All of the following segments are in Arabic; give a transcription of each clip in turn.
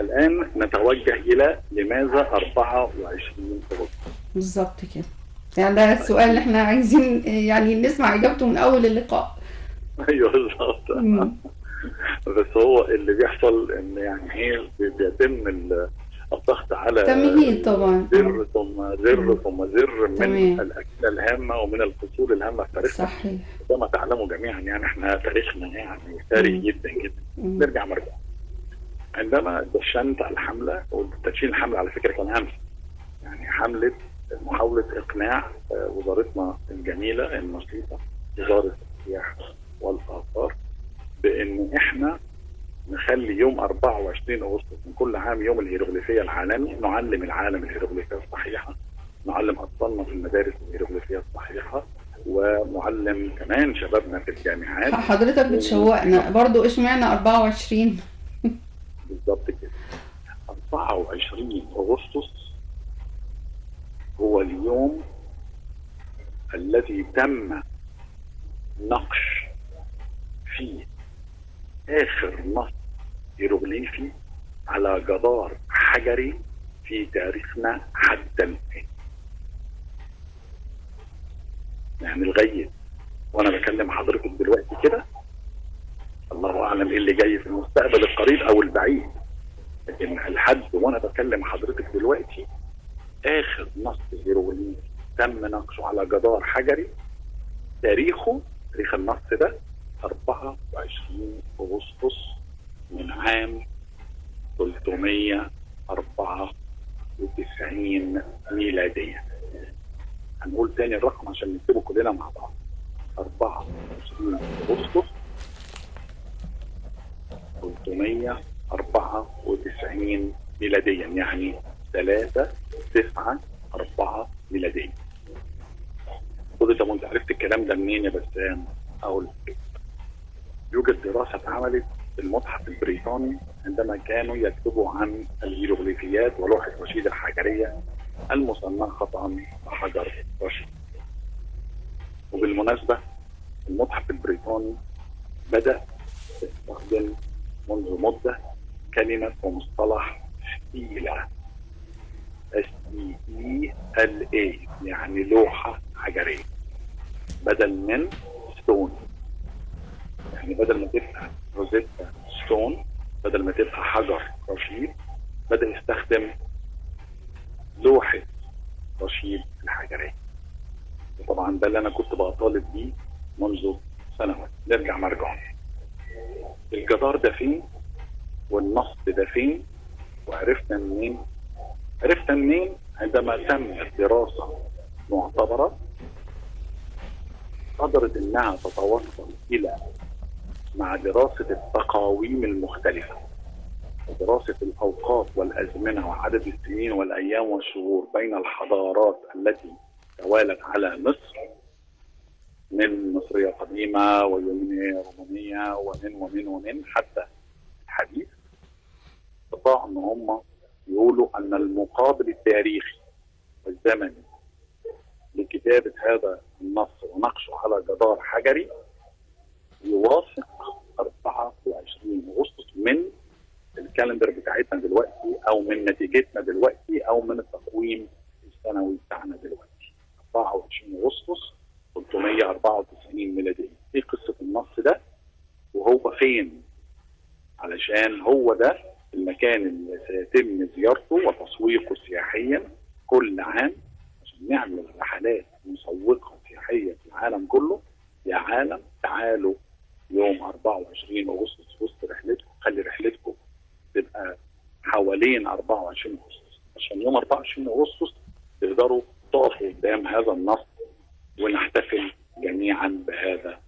الآن نتوجه إلى لماذا 24 اغسطس بالظبط كده يعني ده السؤال اللي إحنا عايزين يعني نسمع إجابته من أول اللقاء أيوه بالظبط. بس هو اللي بيحصل إن يعني بي- بيتم ال- الضغط على تمهيد طبعا. زر ثم زر ثم زر من. الاجهزه الهامة ومن الفصول الهامة في تاريخنا صحيح كما تعلموا جميعا يعني إحنا تاريخنا يعني ثري. جدا جدا. نرجع مرجع عندما دشنت الحملة وتدشين الحملة على فكرة كان همس يعني حملة محاولة إقناع آه، وزارتنا الجميلة النشيطه وزارة السياحة والآثار بإن إحنا نخلي يوم 24 أغسطس من كل عام يوم الهيروغليفية العالمي نعلم العالم الهيروغليفية الصحيحة نعلم أطفالنا في المدارس الهيروغليفية الصحيحة ونعلم كمان شبابنا في الجامعات. حضرتك بتشوقنا. برضو إشمعنى 24 بالظبط كده. 24 أغسطس هو اليوم الذي تم نقش فيه آخر نص هيروغليفي على جدار حجري في تاريخنا حتى الآن. يعني لغايه وأنا بكلم حضرتك دلوقتي كده. الله أعلم إيه اللي جاي في المستقبل القريب أو البعيد. لكن الحد وأنا بكلم حضرتك دلوقتي آخر نص هيروغليفي تم نقشه على جدار حجري تاريخه تاريخ النص ده 24 أغسطس من عام 394 ميلادية. هنقول تاني الرقم عشان نكتبه كلنا مع بعض. 24 أغسطس 394 ميلاديا يعني 3 9 4 ميلاديا خد انت انت عرفت الكلام ده منين يا بسام؟ أقول. يوجد دراسة اتعملت في المتحف البريطاني عندما كانوا يكتبوا عن الهيروغليفيات ولوحه رشيد الحجرية المسماه خطا بحجر رشيد. وبالمناسبة المتحف البريطاني بدأ يستخدم منذ مدة كلمة ومصطلح stela S T E L A يعني لوحة حجرية. بدل من stone يعني بدل ما تبقى روزيتا ستون بدل ما تبقى حجر رشيد بدا يستخدم لوحة رشيد الحجرية. وطبعا ده اللي أنا كنت بطالب بيه منذ سنوات. نرجع مرجع الجدار ده فين؟ والنص ده فين؟ وعرفنا منين؟ عرفنا منين؟ عندما تمت دراسة معتبرة قدرت إنها تتوصل إلى مع دراسة التقاويم المختلفة ودراسة الأوقات والأزمنة وعدد السنين والأيام والشهور بين الحضارات التي توالت على مصر من مصرية قديمة ويونانية رومانية ومن ومن ومن حتى إن هم يقولوا أن المقابل التاريخي والزمني لكتابة هذا النص ونقشه على جدار حجري يوافق 24 أغسطس من الكالندر بتاعتنا دلوقتي أو من نتيجتنا دلوقتي أو من التقويم السنوي بتاعنا دلوقتي. 24 أغسطس 394 ميلادية. إيه قصة النص ده وهو فين؟ علشان هو ده المكان اللي سيتم زيارته وتسويقه سياحيا كل عام عشان نعمل رحلات مسوقة سياحية في العالم كله يا عالم تعالوا يوم 24 أغسطس وسط رحلتكم خلي رحلتكم تبقى حوالين 24 أغسطس عشان يوم 24 أغسطس تقدروا تقفوا قدام هذا النص ونحتفل جميعا بهذا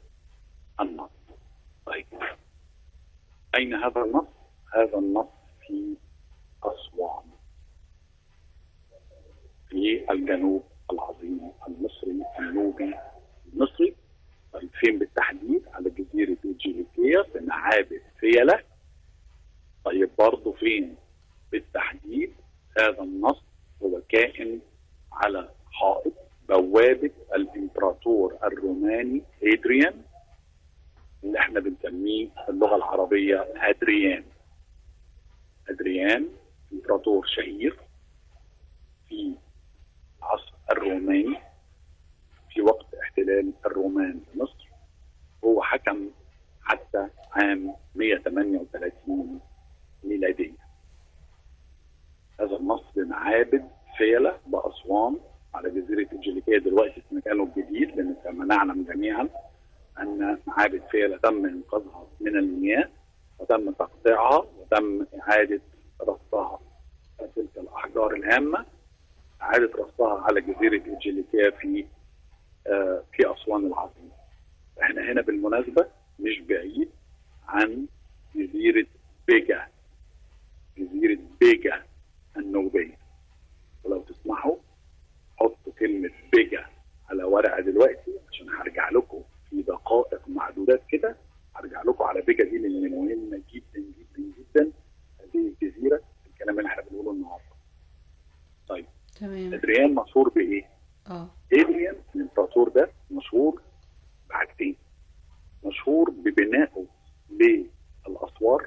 النص. طيب أين هذا النص؟ هذا النص في اسوان في الجنوب العظيم المصري النوبي المصري فين بالتحديد؟ على جزيرة الجيليكيه في معابد فيلة طيب برضه فين بالتحديد؟ هذا النص هو كائن على حائط بوابة الإمبراطور الروماني ادريان اللي إحنا بنسميه في اللغة العربية ادريان ادريان ادريان إمبراطور شهير في الروماني في وقت احتلال الرومان لمصر هو حكم حتى عام 138 ميلادية. هذا النص بمعابد فيلة بأسوان على جزيرة الجليكية دلوقتي في مكانه الجديد لأن كما نعلم جميعا أن معابد فيلة تم إنقاذها من المياه وتم تقطيعها وتم إعادة رصها تلك الأحجار الهامة إعادة رصها على جزيرة الجليكية في آه في أسوان العظيمة إحنا هنا بالمناسبة مش بعيد عن جزيرة بيجا جزيرة بيجا النوبية ولو تسمحوا حطوا كلمة بيجا على ورقة دلوقتي عشان هرجع لكم في دقائق معدودات كده هرجع لكم على بيجا دي لأن مهمة جدا جدا جدا هذه الجزيرة الكلام اللي إحنا بنقوله النهارده. طيب تمام ادريان مشهور بإيه؟ آه ادريان الامبراطور ده مشهور بحاجتين مشهور ببنائه للأسوار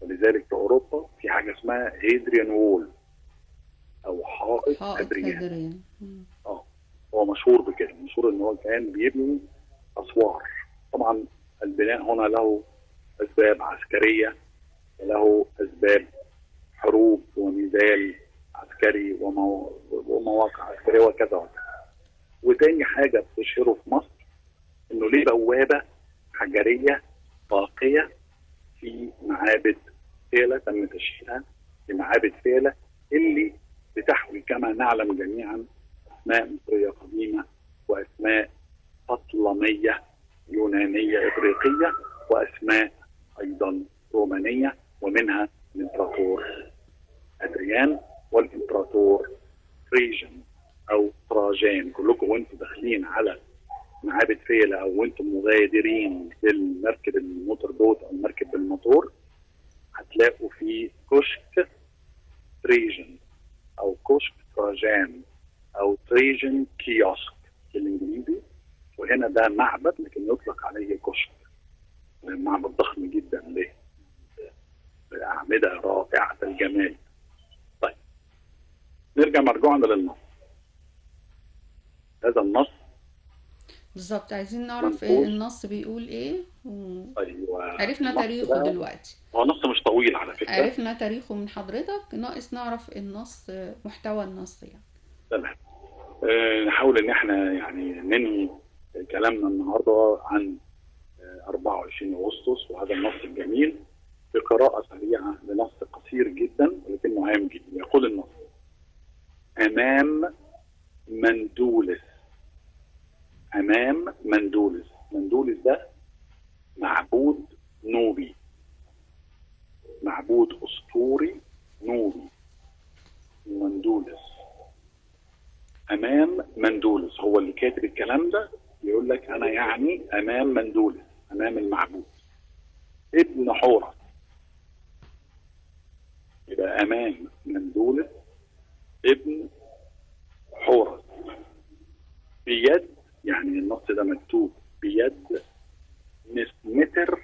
ولذلك في أوروبا في حاجة اسمها Hadrian Wall أو حائط هدريان مم. آه هو مشهور بكده مشهور إن هو كان بيبني أسوار. طبعا البناء هنا له أسباب عسكرية وله أسباب حروب ونزال عسكري ومو... ومواقع عسكرية وكذا وكذا. وتاني حاجة بتشهره في مصر إنه ليه بوابة حجرية باقية في معابد فيلة تم تشييدها في معابد فيلة اللي بتحوي كما نعلم جميعا أسماء مصرية قديمة وأسماء فطلميه يونانية اغريقيه وأسماء أيضا رومانية ومنها الامبراطور ادريان والامبراطور تريجن أو تراجان كلكم وأنتم داخلين على معابد فيلة أو وأنتم مغادرين بالمركب ال motor boat أو المركب بالموتور هتلاقوا في كشك تريجن أو كشك تراجان أو Trajan Kiosk بالانجليزي وهنا ده معبد لكن يطلق عليه كشك. معبد ضخم جدا ليه؟ بأعمدة رائعة الجمال. طيب نرجع مرجوعنا للنص. هذا النص بالظبط عايزين نعرف. إيه النص بيقول إيه؟ و... أيوه. عرفنا تاريخه دلوقتي. هو نص مش طويل على فكرة. عرفنا تاريخه من حضرتك. ناقص نعرف النص محتوى النص يعني. تمام. آه، نحاول إن إحنا يعني ننهي كلامنا النهارده عن آه، 24 أغسطس وهذا النص الجميل بقراءة سريعة لنص قصير جدا ولكنه هام جدا. يقول النص أمام مندولس أمام مندولس مندولس ده معبود نوبي. معبود أسطوري نوبي. مندولس أمام مندولس هو اللي كاتب الكلام ده يقول لك أنا يعني أمام مندولس أمام المعبود. ابن حورس يبقى أمام مندولس ابن حورس بيد يعني النص ده مكتوب بيد نسمتر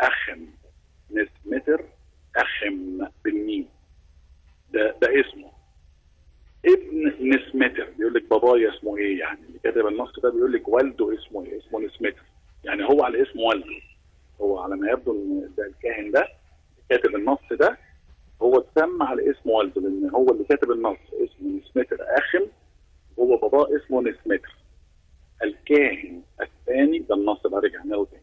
أخم. نسمتر أخم بالميم. ده ده اسمه. ابن نسمتر بيقول لك بابايا اسمه إيه يعني؟ اللي كاتب النص ده بيقول لك والده اسمه إيه؟ اسمه نسمتر يعني هو على اسم والده. هو على ما يبدو إن ده الكاهن ده كاتب النص ده هو اتسمى على اسم والده لأن هو اللي كاتب النص. اسمه نسمتر أخم. هو باباه اسمه نسمتر الكاهن الثاني ده ده رجعنا له تاني.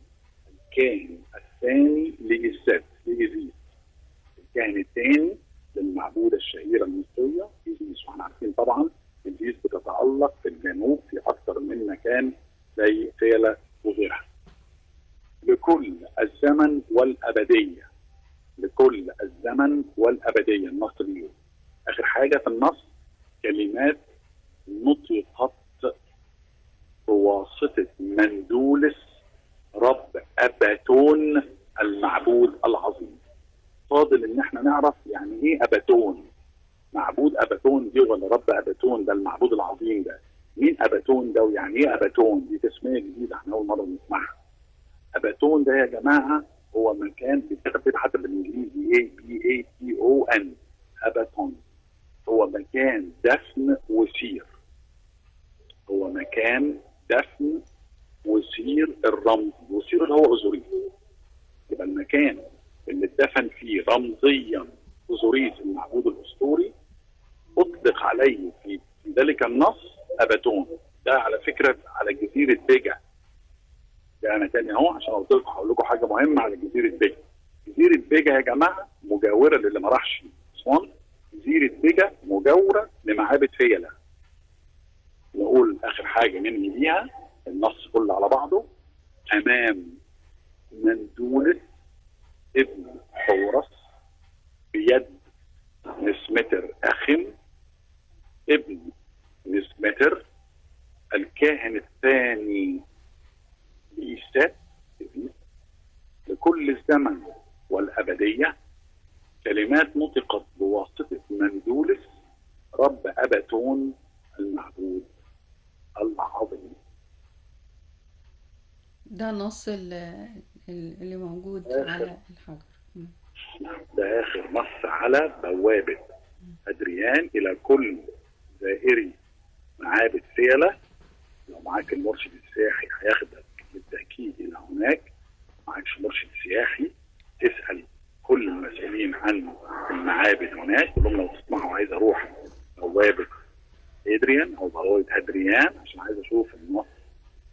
الكاهن الثاني لإيزيس لإيزيس الكاهن الثاني للمعبودة الشهيرة المصرية إيزيس وإحنا عارفين طبعا إيزيس بتتألق في الجنوب في أكثر من مكان زي فيلة وغيرها. لكل الزمن والأبدية. لكل الزمن والأبدية. النص بيقول آخر حاجة في النص كلمات نطقت بواسطة مندولس رب أباتون المعبود العظيم. فاضل إن إحنا نعرف يعني إيه أباتون. معبود أباتون دي ولا رب أباتون؟ ده المعبود العظيم ده. مين أباتون ده ويعني إيه أباتون؟ دي تسمية جديدة إحنا أول مرة نسمعها. أباتون ده يا جماعة هو مكان بيتكتب حتى بالإنجليزي A B A T O N أباتون. هو مكان دفن وسير. هو مكان دفن وسير الرمز. وسير اللي هو ازوريس يبقى المكان اللي اتدفن فيه رمزيا ازوريس المعبود الأسطوري أطلق عليه في ذلك النص أباتون. ده على فكرة على جزيرة بيجا. ده أنا تاني أهو عشان قلت لكم هقول لكم حاجة مهمة على جزيرة بيجا. جزيرة بيجا يا جماعة مجاورة للي ما راحش أسوان. جزيرة بيجا مجاورة لمعابد فيلة. نقول آخر حاجة ننهي بيها النص كله على بعضه أمام مندولة ابن حورس بيد نسمتر أخم ابن نسمتر الكاهن الثاني لإيسات لكل الزمن والأبدية كلمات نطقت بواسطة مندولس رب أباتون المعبود. العظيم ده ال- اللي موجود. على الحجر. ده آخر نص على بوابة. أدريان إلى كل زائري معابد فيلة لو معاك المرشد السياحي هياخدك بالتأكيد إلى هناك. معكش مرشد سياحي تسأل كل المسؤولين عن المعابد هناك. تقول لهم لو تسمحوا عايز أروح بوابة إدريان أو بوابة أدريان عشان عايز أشوف النص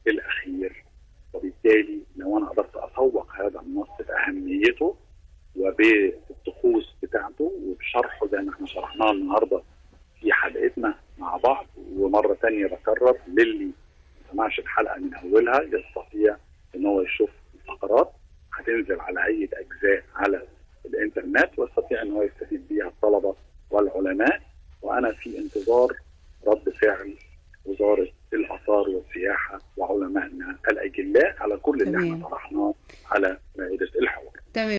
الأخير. وبالتالي لو أنا قدرت أسوق هذا النص بأهميته وبالطقوس بتاعته وبشرحه زي ما إحنا شرحناه النهارده في حلقتنا مع بعض ومرة تانية بكرر للي ما سمعش الحلقة من أولها يستطيع إن هو يشوف الفقرات. هتنزل على هيئه أجزاء على الإنترنت ويستطيع إن هو يستفيد بيها الطلبة والعلماء. وأنا في انتظار رد فعل وزارة الآثار والسياحة وعلمائنا الأجلاء على كل اللي. إحنا طرحناه على مائدة الحوار تمام